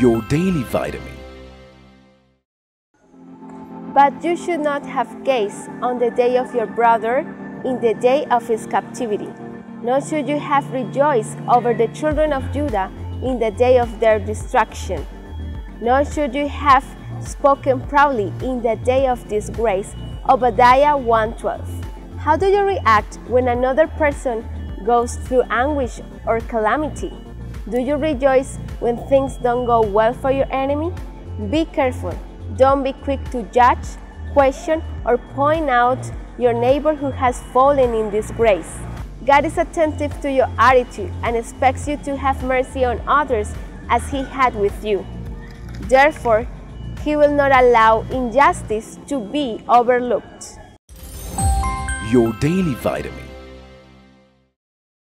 Your daily vitamin. But you should not have gaze on the day of your brother in the day of his captivity, nor should you have rejoiced over the children of Judah in the day of their destruction, nor should you have spoken proudly in the day of disgrace. Obadiah 1:12. How do you react when another person goes through anguish or calamity? Do you rejoice when things don't go well for your enemy? Be careful. Don't be quick to judge, question, or point out your neighbor who has fallen in disgrace. God is attentive to your attitude and expects you to have mercy on others as He had with you. Therefore, He will not allow injustice to be overlooked. Your daily vitamin.